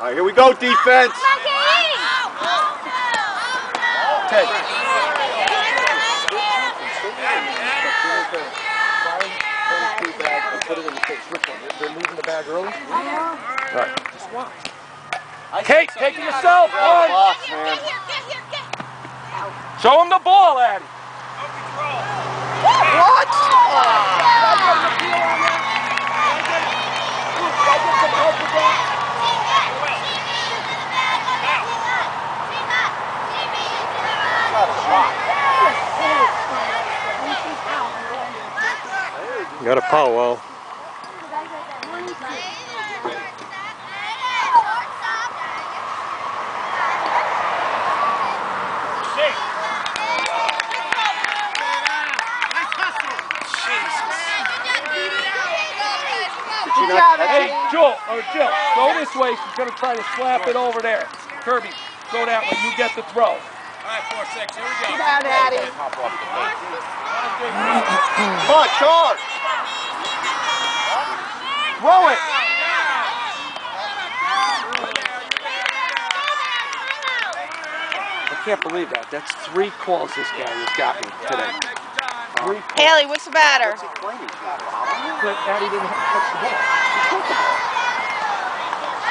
All right, here we go, defense. Okay. Put it in the case. Which one? They're moving the bag early? Right. Just watch. Kate, take it yourself. One. Box, man. Show him the ball, Addy. Got a Powell. Did you not catch Hey, it? Joel, oh, or Jill, go this way. She's going to try to slap it over there. Kirby, go that way. You get the throw. All right, four, six, here we go. Come on, charge. Throw it. I can't believe that. That's three calls this guy has gotten today. Three calls. Haley, what's the matter? But Addy didn't touch the ball. He took the ball.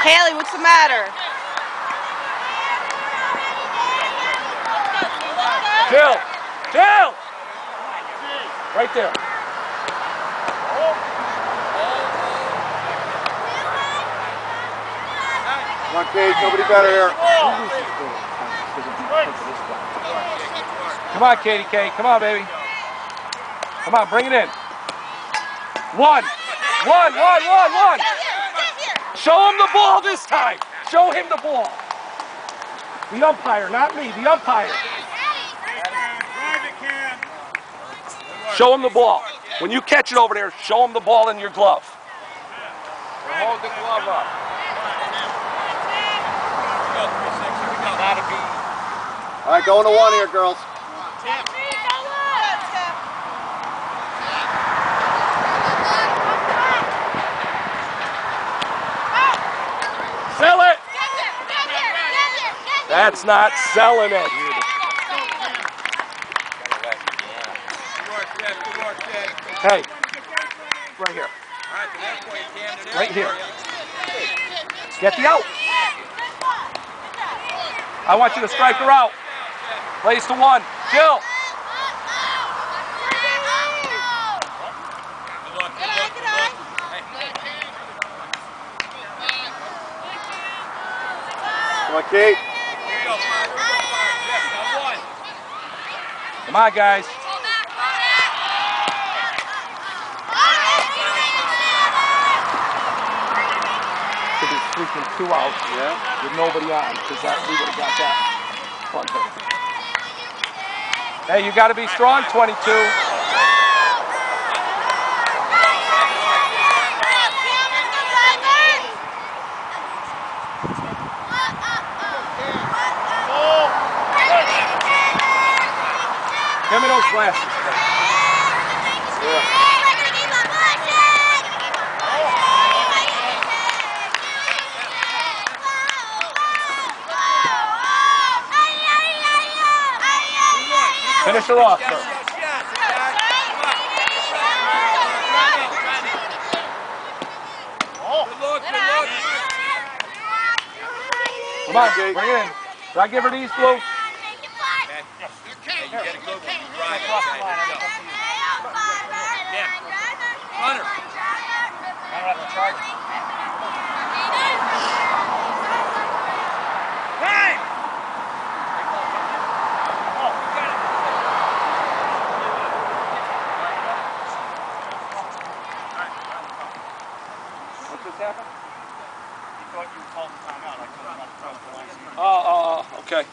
Haley, what's the matter? Jill! Jill! Right there. Come on, Cage. Nobody better here. Come on, Katie K. Come on, baby. Come on, bring it in. One. One, one, one, one. Show him the ball this time. Show him the ball. The umpire, not me, the umpire. Drive it, Cam. Show him the ball. When you catch it over there, show him the ball in your glove. Hold the glove up. Go, three, six, here we go. That'll be. All right, going to one here, girls. Sell it. That's not selling it. Good work, Jeff. Good work, Jeff. Hey, right here. All right, the next point, Cam. the next Right here. Get the out. I want you to strike her out. Plays to one. Jill. Come on, Kate. here we go, fire, here we go, fire. Jeff, now one. Come on, guys. Could be freaking two out Yeah. with nobody on because we would have got that punter. Hey, you got to be strong, 22. Give me those glasses. Finish her off, sir. yes, yes. Good look, good look. Come on, bring it in. Did I give her these, Blue? Hey, you gotta go drive it. Okay, go. Hunter. Hey! What's just happened? Oh, oh, oh, okay.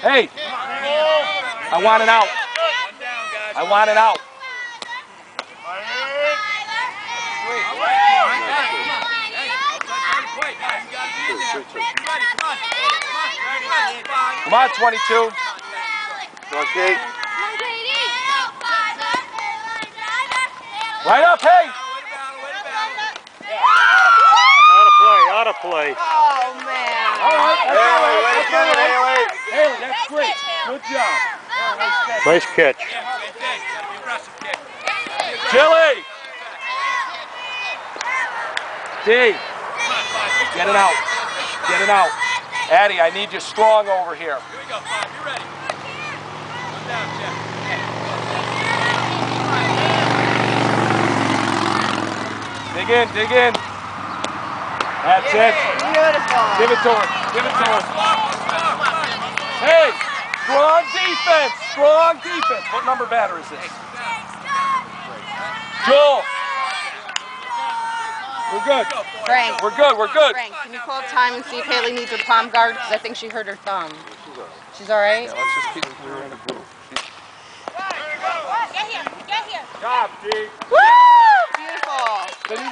Hey, I want it out. I want it out. Come on, 22. Come on, Right up, hey. Way to battle, way to battle. Play. Oh, man. All right, that's Haley, way to That's get it. Haley. Haley, that's great. Good job. Nice catch. Yeah, same thing. Gotta be aggressive, kid. Chili. D, Come on, five. get it out. Get it out. Addie, I need you strong over here. Here we go, five. You ready? Come down, Jeff. Dig in, dig in. That's it. Beautiful. Give it to her. Give it to her. Hey, strong defense. Strong defense. What number batter is this? Joel. We're good. Frank. We're good. We're good. Frank, can you call time and see if Haley needs her palm guard? Because I think she hurt her thumb. She's all right? Let's just keep her in the group. Job, D. Woo! Beautiful. Then you